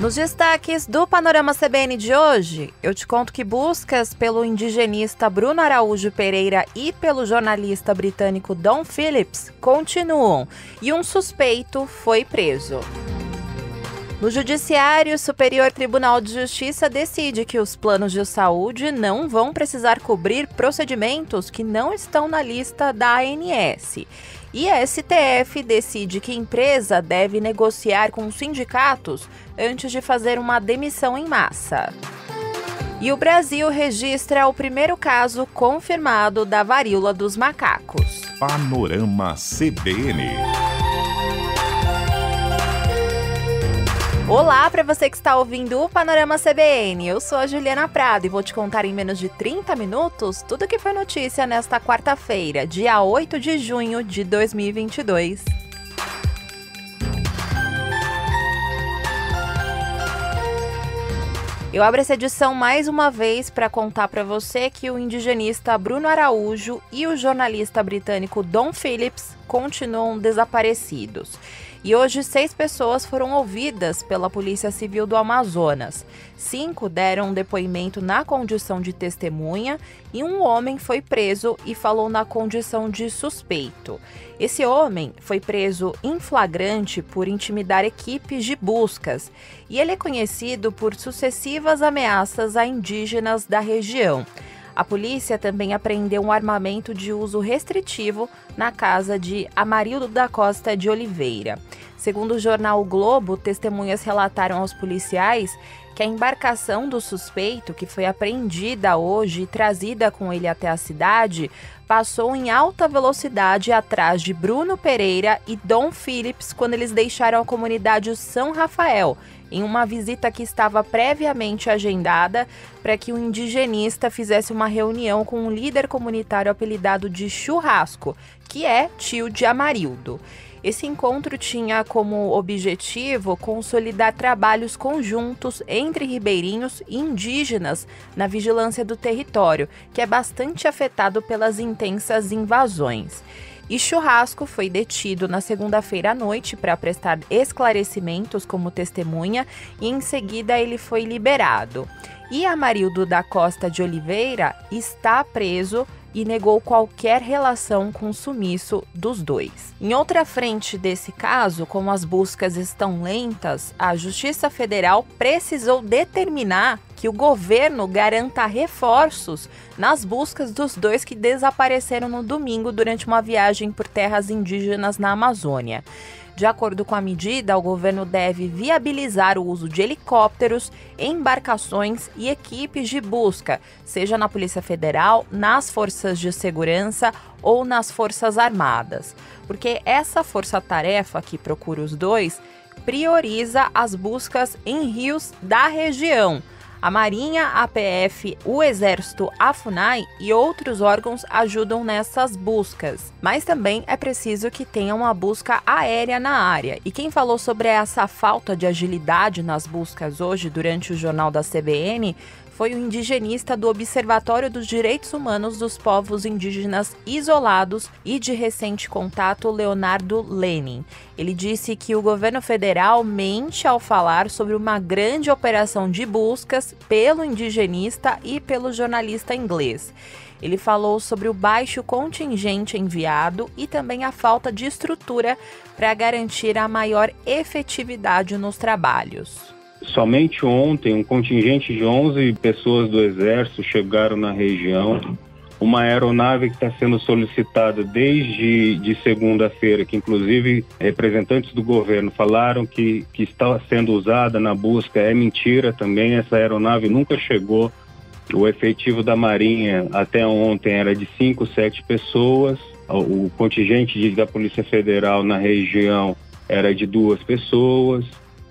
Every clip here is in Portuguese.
Nos destaques do Panorama CBN de hoje, eu te conto que buscas pelo indigenista Bruno Araújo Pereira e pelo jornalista britânico Don Phillips continuam e um suspeito foi preso. No Judiciário, o Superior Tribunal de Justiça decide que os planos de saúde não vão precisar cobrir procedimentos que não estão na lista da ANS. E a STF decide que empresa deve negociar com os sindicatos antes de fazer uma demissão em massa. E o Brasil registra o primeiro caso confirmado da varíola dos macacos. Panorama CBN. Olá para você que está ouvindo o Panorama CBN. Eu sou a Juliana Prado e vou te contar em menos de 30 minutos tudo o que foi notícia nesta quarta-feira, dia 8 de junho de 2022. Eu abro essa edição mais uma vez para contar para você que o indigenista Bruno Araújo e o jornalista britânico Don Phillips continuam desaparecidos. E hoje, seis pessoas foram ouvidas pela Polícia Civil do Amazonas. Cinco deram um depoimento na condição de testemunha e um homem foi preso e falou na condição de suspeito. Esse homem foi preso em flagrante por intimidar equipes de buscas e ele é conhecido por sucessivas ameaças a indígenas da região. A polícia também apreendeu um armamento de uso restritivo na casa de Amarildo da Costa de Oliveira. Segundo o jornal o Globo, testemunhas relataram aos policiais que a embarcação do suspeito, que foi apreendida hoje e trazida com ele até a cidade, passou em alta velocidade atrás de Bruno Pereira e Dom Phillips quando eles deixaram a comunidade São Rafael, em uma visita que estava previamente agendada para que o indigenista fizesse uma reunião com um líder comunitário apelidado de Churrasco, que é tio de Amarildo. Esse encontro tinha como objetivo consolidar trabalhos conjuntos entre ribeirinhos e indígenas na vigilância do território, que é bastante afetado pelas intensas invasões. E Churrasco foi detido na segunda-feira à noite para prestar esclarecimentos como testemunha e em seguida ele foi liberado. E Amarildo da Costa de Oliveira está preso e negou qualquer relação com o sumiço dos dois. Em outra frente desse caso, como as buscas estão lentas, a Justiça Federal precisou determinar que o governo garanta reforços nas buscas dos dois que desapareceram no domingo durante uma viagem por terras indígenas na Amazônia. De acordo com a medida, o governo deve viabilizar o uso de helicópteros, embarcações e equipes de busca, seja na Polícia Federal, nas forças de segurança ou nas Forças Armadas. Porque essa força-tarefa que procura os dois prioriza as buscas em rios da região a Marinha, a PF, o Exército, a FUNAI e outros órgãos ajudam nessas buscas. Mas também é preciso que tenha uma busca aérea na área. E quem falou sobre essa falta de agilidade nas buscas hoje durante o jornal da CBN foi o indigenista do Observatório dos Direitos Humanos dos Povos Indígenas Isolados e de recente contato, Leonardo Lenin. Ele disse que o governo federal mente ao falar sobre uma grande operação de buscas pelo indigenista e pelo jornalista inglês. Ele falou sobre o baixo contingente enviado e também a falta de estrutura para garantir a maior efetividade nos trabalhos. Somente ontem, um contingente de 11 pessoas do Exército chegaram na região. Uma aeronave que está sendo solicitada desde de segunda-feira, que inclusive representantes do governo falaram que, que está sendo usada na busca, é mentira também. Essa aeronave nunca chegou. O efetivo da Marinha até ontem era de 5, 7 pessoas. O contingente da Polícia Federal na região era de duas pessoas.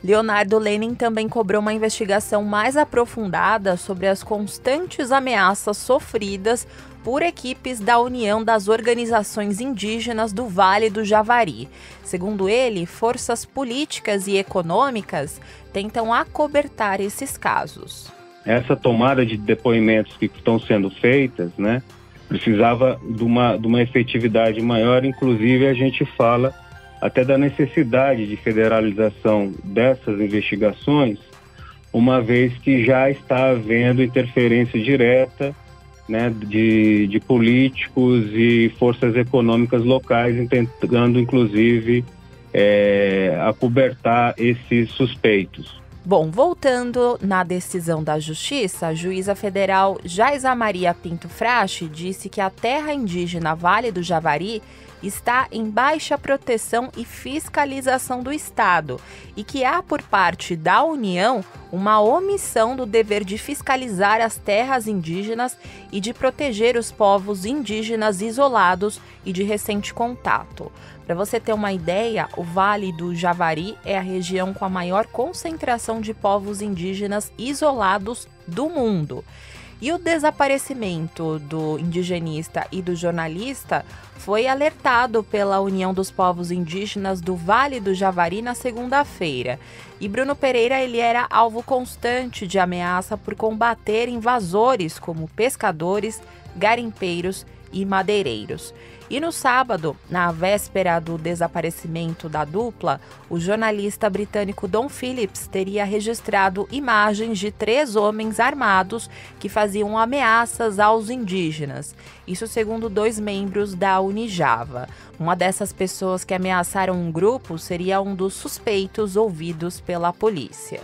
Leonardo Lenin também cobrou uma investigação mais aprofundada sobre as constantes ameaças sofridas por equipes da União das Organizações Indígenas do Vale do Javari. Segundo ele, forças políticas e econômicas tentam acobertar esses casos. Essa tomada de depoimentos que estão sendo feitas, né, precisava de uma, de uma efetividade maior, inclusive a gente fala até da necessidade de federalização dessas investigações, uma vez que já está havendo interferência direta né, de, de políticos e forças econômicas locais, tentando inclusive é, acobertar esses suspeitos. Bom, voltando na decisão da Justiça, a juíza federal Jaisa Maria Pinto Frache disse que a terra indígena Vale do Javari está em baixa proteção e fiscalização do Estado e que há por parte da União uma omissão do dever de fiscalizar as terras indígenas e de proteger os povos indígenas isolados e de recente contato. Para você ter uma ideia, o Vale do Javari é a região com a maior concentração de povos indígenas isolados do mundo. E o desaparecimento do indigenista e do jornalista foi alertado pela União dos Povos Indígenas do Vale do Javari na segunda-feira. E Bruno Pereira ele era alvo constante de ameaça por combater invasores como pescadores, garimpeiros e madeireiros. E no sábado, na véspera do desaparecimento da dupla, o jornalista britânico Don Phillips teria registrado imagens de três homens armados que faziam ameaças aos indígenas. Isso segundo dois membros da Unijava. Uma dessas pessoas que ameaçaram um grupo seria um dos suspeitos ouvidos pela polícia.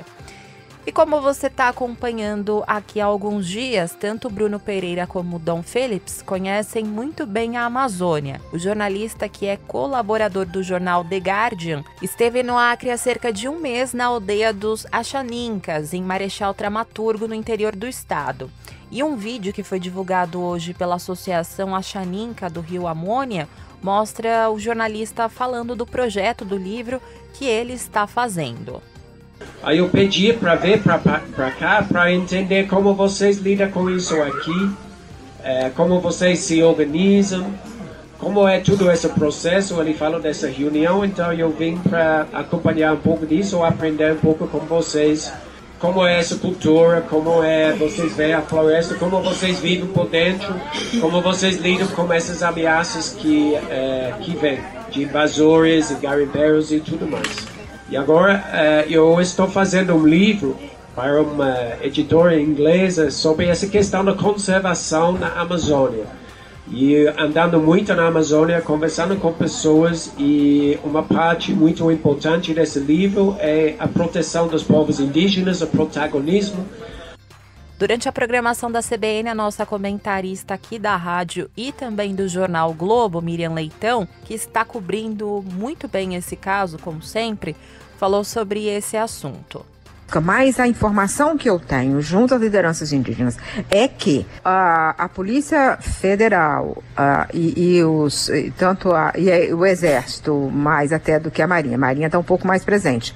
E como você está acompanhando aqui há alguns dias, tanto Bruno Pereira como Dom Phillips conhecem muito bem a Amazônia. O jornalista, que é colaborador do jornal The Guardian, esteve no Acre há cerca de um mês na aldeia dos Axanincas, em Marechal Tramaturgo, no interior do estado. E um vídeo que foi divulgado hoje pela Associação Axaninca do Rio Amônia mostra o jornalista falando do projeto do livro que ele está fazendo. Aí eu pedi para ver para cá, para entender como vocês lidam com isso aqui, é, como vocês se organizam, como é todo esse processo. Ele falou dessa reunião, então eu vim para acompanhar um pouco disso, aprender um pouco com vocês, como é essa cultura, como é vocês veem a floresta, como vocês vivem por dentro, como vocês lidam com essas ameaças que, é, que vêm, de invasores, garimpeiros e tudo mais. E agora uh, eu estou fazendo um livro para uma editora inglesa sobre essa questão da conservação na Amazônia. E andando muito na Amazônia, conversando com pessoas, e uma parte muito importante desse livro é a proteção dos povos indígenas, o protagonismo Durante a programação da CBN, a nossa comentarista aqui da rádio e também do jornal Globo, Miriam Leitão, que está cobrindo muito bem esse caso, como sempre, falou sobre esse assunto. Mas a informação que eu tenho junto às lideranças indígenas é que a, a Polícia Federal a, e, e, os, tanto a, e o Exército, mais até do que a Marinha, a Marinha está um pouco mais presente,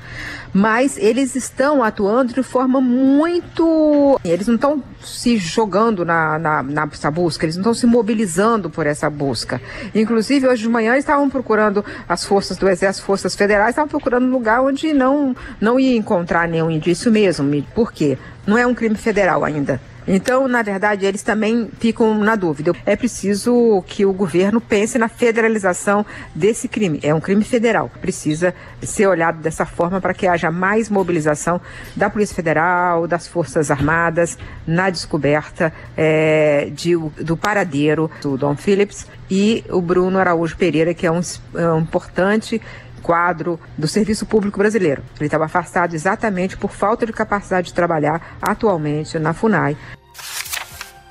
mas eles estão atuando de forma muito. Eles não estão se jogando na, na, nessa busca, eles não estão se mobilizando por essa busca. Inclusive, hoje de manhã estavam procurando as forças do Exército, forças federais, estavam procurando um lugar onde não, não ia encontrar nenhum indício mesmo. Por quê? Não é um crime federal ainda. Então, na verdade, eles também ficam na dúvida. É preciso que o governo pense na federalização desse crime. É um crime federal. Precisa ser olhado dessa forma para que haja mais mobilização da Polícia Federal, das Forças Armadas, na descoberta é, de, do paradeiro do Dom Phillips e o Bruno Araújo Pereira, que é um, é um importante quadro do Serviço Público Brasileiro. Ele estava afastado exatamente por falta de capacidade de trabalhar atualmente na FUNAI.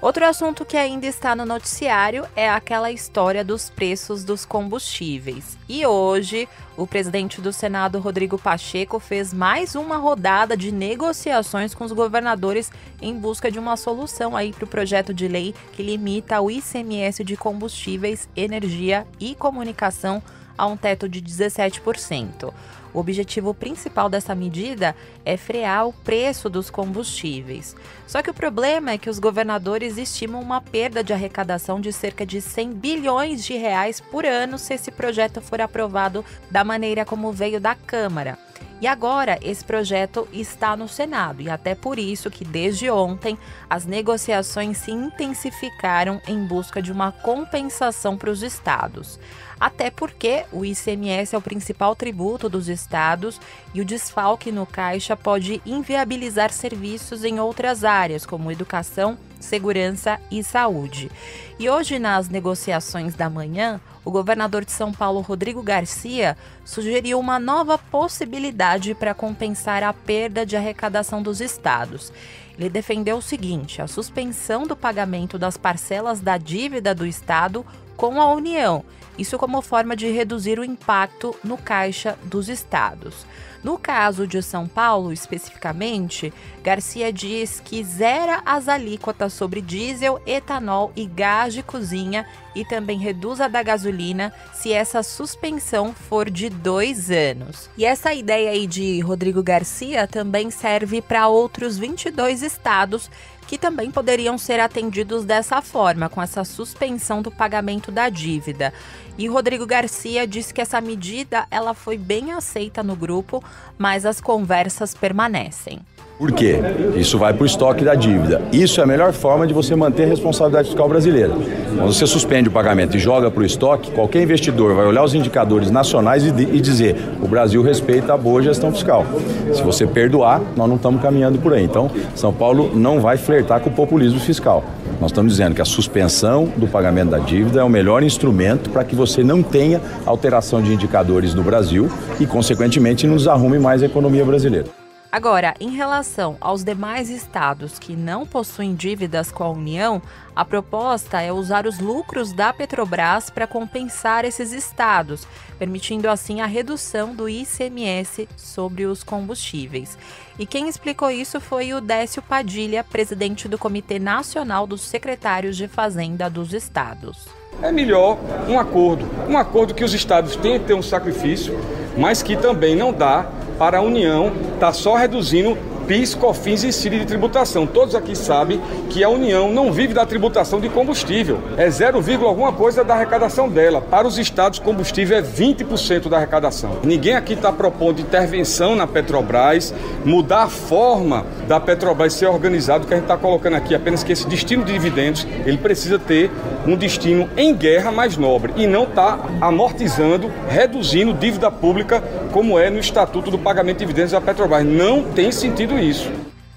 Outro assunto que ainda está no noticiário é aquela história dos preços dos combustíveis. E hoje, o presidente do Senado, Rodrigo Pacheco, fez mais uma rodada de negociações com os governadores em busca de uma solução aí para o projeto de lei que limita o ICMS de combustíveis, energia e comunicação a um teto de 17%. O objetivo principal dessa medida é frear o preço dos combustíveis. Só que o problema é que os governadores estimam uma perda de arrecadação de cerca de 100 bilhões de reais por ano se esse projeto for aprovado da maneira como veio da Câmara. E agora esse projeto está no Senado e até por isso que desde ontem as negociações se intensificaram em busca de uma compensação para os estados. Até porque o ICMS é o principal tributo dos estados e o desfalque no caixa pode inviabilizar serviços em outras áreas, como educação, segurança e saúde. E hoje, nas negociações da manhã, o governador de São Paulo, Rodrigo Garcia, sugeriu uma nova possibilidade para compensar a perda de arrecadação dos estados. Ele defendeu o seguinte: a suspensão do pagamento das parcelas da dívida do Estado com a União, isso como forma de reduzir o impacto no caixa dos estados. No caso de São Paulo, especificamente, Garcia diz que zera as alíquotas sobre diesel, etanol e gás de cozinha e também reduz a da gasolina se essa suspensão for de dois anos. E essa ideia aí de Rodrigo Garcia também serve para outros 22 estados que também poderiam ser atendidos dessa forma, com essa suspensão do pagamento da dívida. E Rodrigo Garcia disse que essa medida ela foi bem aceita no grupo, mas as conversas permanecem. Por quê? Isso vai para o estoque da dívida. Isso é a melhor forma de você manter a responsabilidade fiscal brasileira. Quando você suspende o pagamento e joga para o estoque, qualquer investidor vai olhar os indicadores nacionais e, e, dizer o Brasil respeita a boa gestão fiscal. Se você perdoar, nós não estamos caminhando por aí. Então, São Paulo não vai flertar com o populismo fiscal. Nós estamos dizendo que a suspensão do pagamento da dívida é o melhor instrumento para que você não tenha alteração de indicadores no Brasil e, consequentemente, não desarrume mais a economia brasileira. Agora, em relação aos demais estados que não possuem dívidas com a União, a proposta é usar os lucros da Petrobras para compensar esses estados, permitindo assim a redução do ICMS sobre os combustíveis. E quem explicou isso foi o Décio Padilha, presidente do Comitê Nacional dos Secretários de Fazenda dos Estados. É melhor um acordo, um acordo que os estados tenham que ter um sacrifício, mas que também não dá para a União está só reduzindo PIS, COFINS e CID de tributação. Todos aqui sabem que a União não vive da tributação de combustível. É 0, alguma coisa da arrecadação dela. Para os estados, combustível é 20% da arrecadação. Ninguém aqui está propondo intervenção na Petrobras, mudar a forma da Petrobras ser organizada. O que a gente está colocando aqui apenas que esse destino de dividendos ele precisa ter um destino em guerra mais nobre e não está amortizando, reduzindo dívida pública como é no Estatuto do Pagamento de Dividendos da Petrobras. Não tem sentido isso.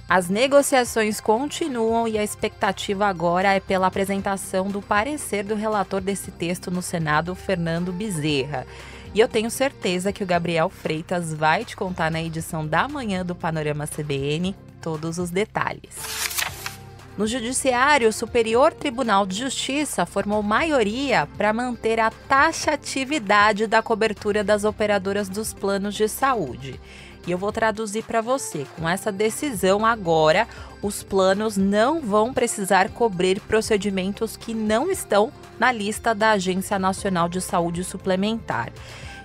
As negociações continuam e a expectativa agora é pela apresentação do parecer do relator desse texto no Senado, Fernando Bezerra. E eu tenho certeza que o Gabriel Freitas vai te contar na edição da manhã do Panorama CBN todos os detalhes. No Judiciário, o Superior Tribunal de Justiça formou maioria para manter a taxatividade da cobertura das operadoras dos planos de saúde. E eu vou traduzir para você. Com essa decisão agora, os planos não vão precisar cobrir procedimentos que não estão na lista da Agência Nacional de Saúde Suplementar.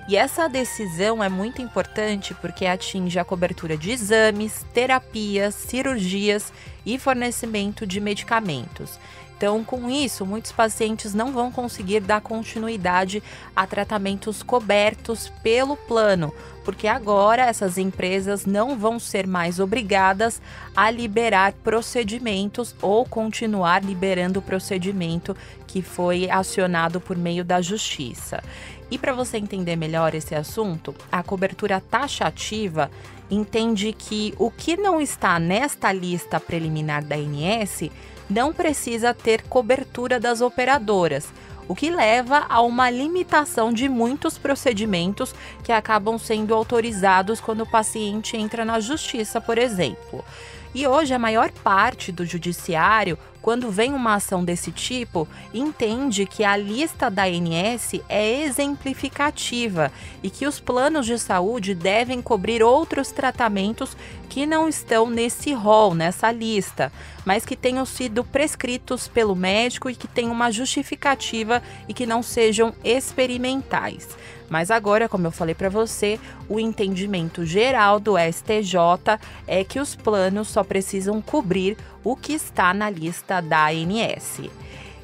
E essa decisão é muito importante porque atinge a cobertura de exames, terapias, cirurgias e fornecimento de medicamentos. Então, com isso, muitos pacientes não vão conseguir dar continuidade a tratamentos cobertos pelo plano, porque agora essas empresas não vão ser mais obrigadas a liberar procedimentos ou continuar liberando o procedimento que foi acionado por meio da justiça. E para você entender melhor esse assunto, a cobertura taxativa entende que o que não está nesta lista preliminar da ANS não precisa ter cobertura das operadoras, o que leva a uma limitação de muitos procedimentos que acabam sendo autorizados quando o paciente entra na justiça, por exemplo. E hoje a maior parte do judiciário, quando vem uma ação desse tipo, entende que a lista da ANS é exemplificativa e que os planos de saúde devem cobrir outros tratamentos que não estão nesse rol, nessa lista, mas que tenham sido prescritos pelo médico e que tenham uma justificativa e que não sejam experimentais. Mas agora, como eu falei para você, o entendimento geral do STJ é que os planos só precisam cobrir o que está na lista da ANS.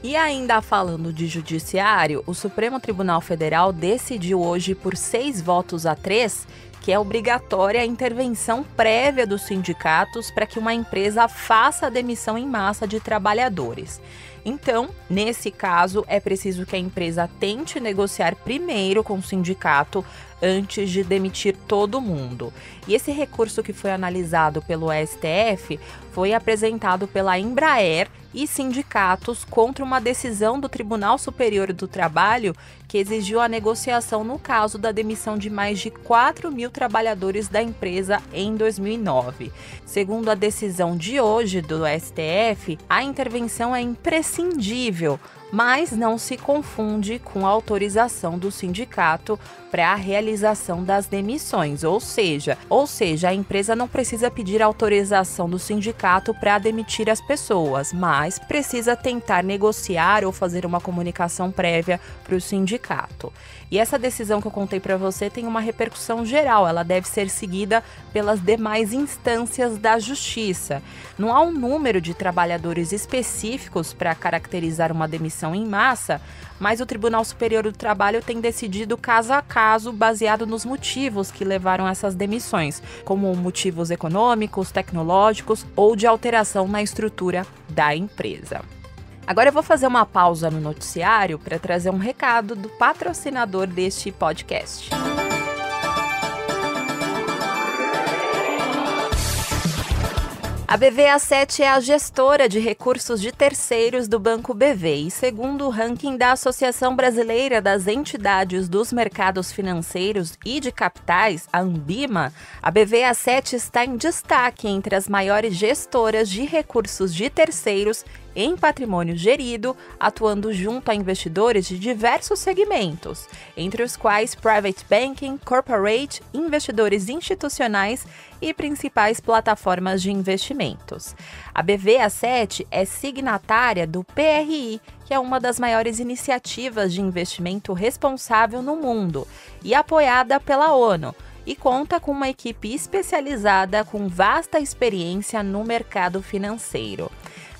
E ainda falando de judiciário, o Supremo Tribunal Federal decidiu hoje, por seis votos a três, que é obrigatória a intervenção prévia dos sindicatos para que uma empresa faça a demissão em massa de trabalhadores. Então, nesse caso, é preciso que a empresa tente negociar primeiro com o sindicato antes de demitir todo mundo. E esse recurso que foi analisado pelo STF foi apresentado pela Embraer e sindicatos contra uma decisão do Tribunal Superior do Trabalho que exigiu a negociação no caso da demissão de mais de 4 mil trabalhadores da empresa em 2009. Segundo a decisão de hoje do STF, a intervenção é imprescindível mas não se confunde com a autorização do sindicato para a realização das demissões, ou seja, ou seja, a empresa não precisa pedir autorização do sindicato para demitir as pessoas, mas precisa tentar negociar ou fazer uma comunicação prévia para o sindicato. E essa decisão que eu contei para você tem uma repercussão geral, ela deve ser seguida pelas demais instâncias da justiça. Não há um número de trabalhadores específicos para caracterizar uma demissão em massa, mas o Tribunal Superior do Trabalho tem decidido caso a caso baseado nos motivos que levaram essas demissões, como motivos econômicos, tecnológicos ou de alteração na estrutura da empresa. Agora eu vou fazer uma pausa no noticiário para trazer um recado do patrocinador deste podcast. A BVA7 é a gestora de recursos de terceiros do Banco BV e, segundo o ranking da Associação Brasileira das Entidades dos Mercados Financeiros e de Capitais, a Ambima, a BVA7 está em destaque entre as maiores gestoras de recursos de terceiros em patrimônio gerido, atuando junto a investidores de diversos segmentos, entre os quais private banking, corporate, investidores institucionais e principais plataformas de investimentos. A BVA7 é signatária do PRI, que é uma das maiores iniciativas de investimento responsável no mundo e apoiada pela ONU e conta com uma equipe especializada com vasta experiência no mercado financeiro.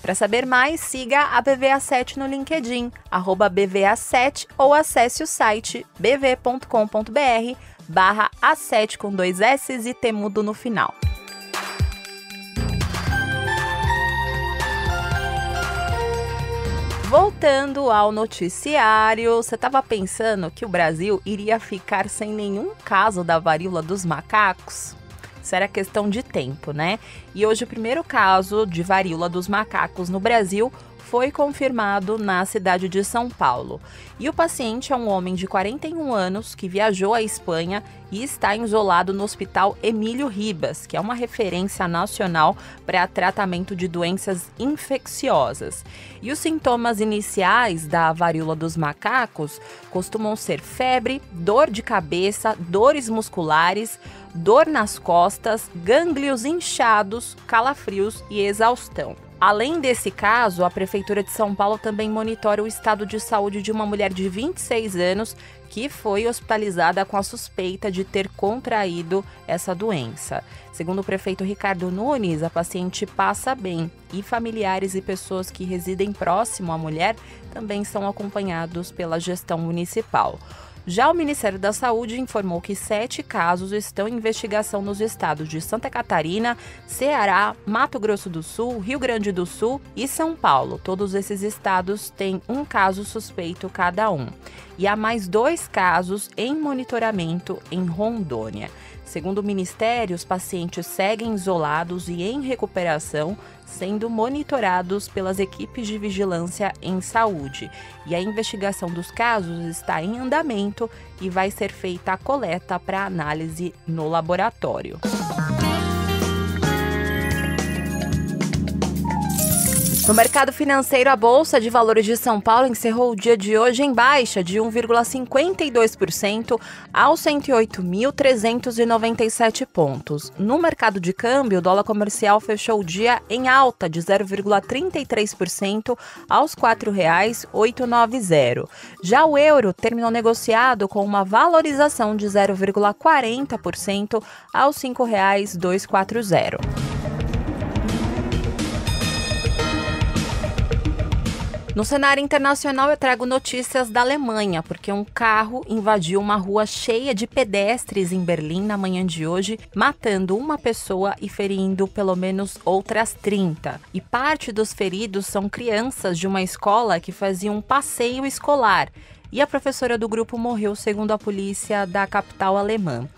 Para saber mais, siga a BVA7 no LinkedIn, BVA7 ou acesse o site bv.com.br barra A7 com dois S e temudo no final. Voltando ao noticiário, você estava pensando que o Brasil iria ficar sem nenhum caso da varíola dos macacos? Era questão de tempo, né? E hoje o primeiro caso de varíola dos macacos no Brasil foi confirmado na cidade de São Paulo. E o paciente é um homem de 41 anos que viajou à Espanha e está isolado no Hospital Emílio Ribas, que é uma referência nacional para tratamento de doenças infecciosas. E os sintomas iniciais da varíola dos macacos costumam ser febre, dor de cabeça, dores musculares, dor nas costas, gânglios inchados, calafrios e exaustão. Além desse caso, a Prefeitura de São Paulo também monitora o estado de saúde de uma mulher de 26 anos que foi hospitalizada com a suspeita de ter contraído essa doença. Segundo o prefeito Ricardo Nunes, a paciente passa bem e familiares e pessoas que residem próximo à mulher também são acompanhados pela gestão municipal. Já o Ministério da Saúde informou que sete casos estão em investigação nos estados de Santa Catarina, Ceará, Mato Grosso do Sul, Rio Grande do Sul e São Paulo. Todos esses estados têm um caso suspeito cada um. E há mais dois casos em monitoramento em Rondônia. Segundo o Ministério, os pacientes seguem isolados e em recuperação, sendo monitorados pelas equipes de vigilância em saúde. E a investigação dos casos está em andamento e vai ser feita a coleta para análise no laboratório. No mercado financeiro, a Bolsa de Valores de São Paulo encerrou o dia de hoje em baixa de 1,52% aos 108.397 pontos. No mercado de câmbio, o dólar comercial fechou o dia em alta de 0,33% aos R$ 4,890. Já o euro terminou negociado com uma valorização de 0,40% aos R$ 5,240. No cenário internacional, eu trago notícias da Alemanha, porque um carro invadiu uma rua cheia de pedestres em Berlim na manhã de hoje, matando uma pessoa e ferindo pelo menos outras 30. E parte dos feridos são crianças de uma escola que faziam um passeio escolar. E a professora do grupo morreu, segundo a polícia da capital alemã.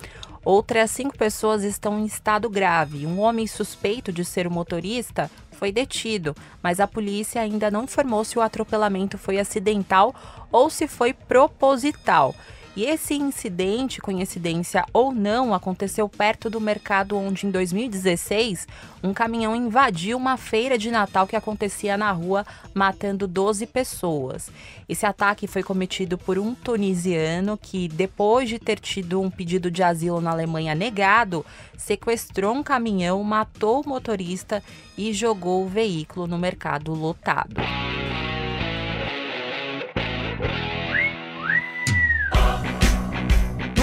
Outras cinco pessoas estão em estado grave. Um homem suspeito de ser o motorista foi detido, mas a polícia ainda não informou se o atropelamento foi acidental ou se foi proposital. E esse incidente, coincidência ou não, aconteceu perto do mercado onde, em 2016, um caminhão invadiu uma feira de Natal que acontecia na rua, matando 12 pessoas. Esse ataque foi cometido por um tunisiano que, depois de ter tido um pedido de asilo na Alemanha negado, sequestrou um caminhão, matou o motorista e jogou o veículo no mercado lotado.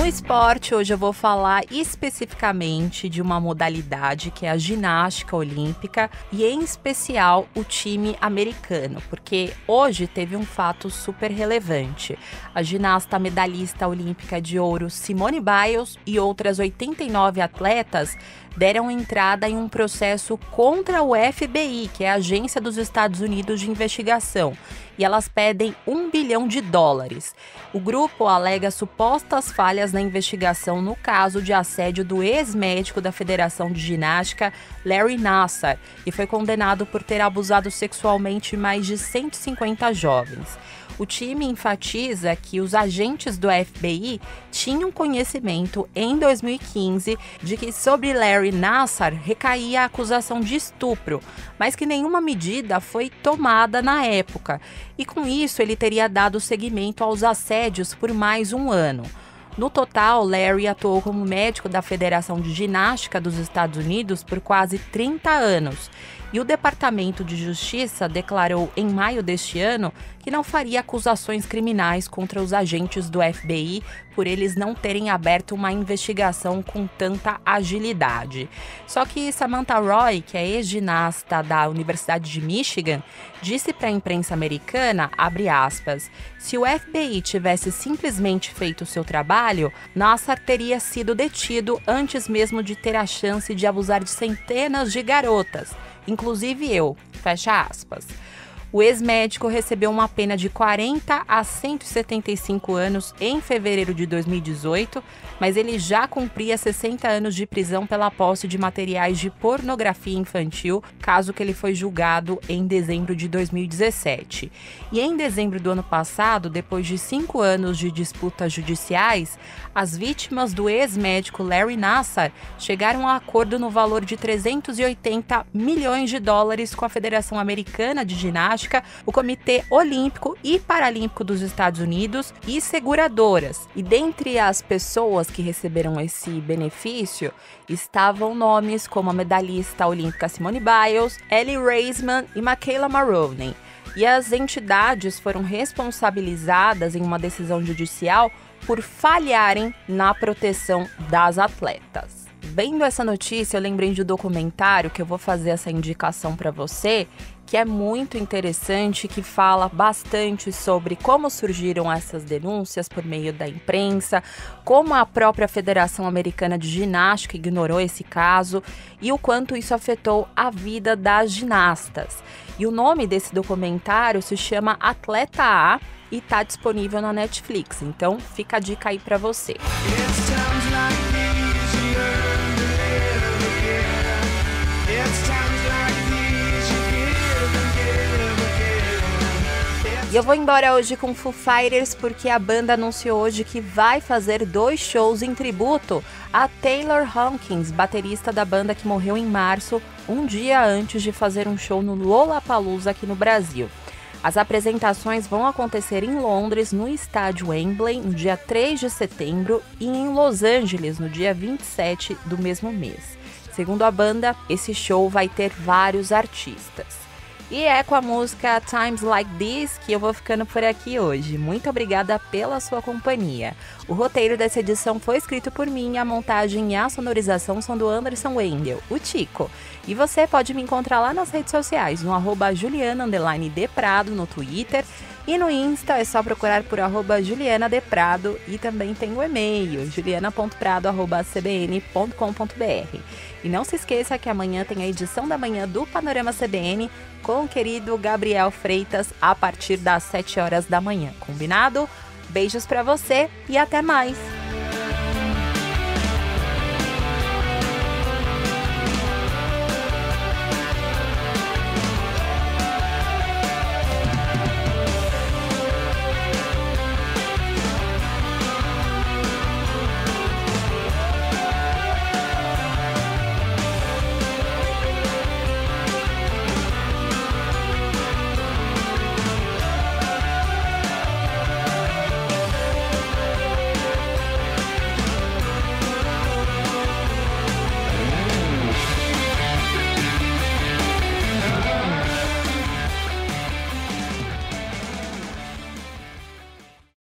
Esporte, hoje eu vou falar especificamente de uma modalidade que é a ginástica olímpica e, em especial, o time americano, porque hoje teve um fato super relevante. A ginasta medalhista olímpica de ouro Simone Biles e outras 89 atletas deram entrada em um processo contra o FBI, que é a Agência dos Estados Unidos de Investigação, e elas pedem um bilhão de dólares. O grupo alega supostas falhas na investigação no caso de assédio do ex-médico da Federação de Ginástica, Larry Nassar, e foi condenado por ter abusado sexualmente mais de 150 jovens. O time enfatiza que os agentes do FBI tinham conhecimento em 2015 de que sobre Larry Nassar recaía a acusação de estupro, mas que nenhuma medida foi tomada na época, e com isso ele teria dado seguimento aos assédios por mais um ano. No total, Larry atuou como médico da Federação de Ginástica dos Estados Unidos por quase 30 anos e o Departamento de Justiça declarou em maio deste ano que não faria acusações criminais contra os agentes do FBI por eles não terem aberto uma investigação com tanta agilidade. Só que Samantha Roy, que é ex-ginasta da Universidade de Michigan, disse para a imprensa americana, aspas, se o FBI tivesse simplesmente feito seu trabalho, Nassar teria sido detido antes mesmo de ter a chance de abusar de centenas de garotas inclusive eu. Fecha aspas. O ex-médico recebeu uma pena de 40 a 175 anos em fevereiro de 2018, mas ele já cumpria 60 anos de prisão pela posse de materiais de pornografia infantil, caso que ele foi julgado em dezembro de 2017. E em dezembro do ano passado, depois de cinco anos de disputas judiciais, as vítimas do ex-médico Larry Nassar chegaram a acordo no valor de 380 milhões de dólares com a Federação Americana de Ginástica, o Comitê Olímpico e Paralímpico dos Estados Unidos e seguradoras. E dentre as pessoas que receberam esse benefício estavam nomes como a medalhista olímpica Simone Biles, Ellie Raisman e Michaela Maroney. E as entidades foram responsabilizadas em uma decisão judicial por falharem na proteção das atletas. Vendo essa notícia, eu lembrei de um documentário que eu vou fazer essa indicação para você, que é muito interessante, que fala bastante sobre como surgiram essas denúncias por meio da imprensa, como a própria Federação Americana de Ginástica ignorou esse caso e o quanto isso afetou a vida das ginastas. E o nome desse documentário se chama Atleta A e está disponível na Netflix. Então fica a dica aí para você. E eu vou embora hoje com Foo Fighters porque a banda anunciou hoje que vai fazer dois shows em tributo a Taylor Hawkins, baterista da banda que morreu em março, um dia antes de fazer um show no Lollapalooza aqui no Brasil. As apresentações vão acontecer em Londres, no estádio Wembley, no dia 3 de setembro, e em Los Angeles, no dia 27 do mesmo mês. Segundo a banda, esse show vai ter vários artistas. E é com a música Times Like This que eu vou ficando por aqui hoje. Muito obrigada pela sua companhia. O roteiro dessa edição foi escrito por mim, a montagem e a sonorização são do Anderson Wendel, o Tico. E você pode me encontrar lá nas redes sociais, no arroba Juliana Deprado no Twitter e no Insta é só procurar por arroba Juliana Deprado e também tem o e-mail juliana.prado.cbn.com.br. E não se esqueça que amanhã tem a edição da manhã do Panorama CBN com o querido Gabriel Freitas a partir das 7 horas da manhã. Combinado? Beijos para você e até mais!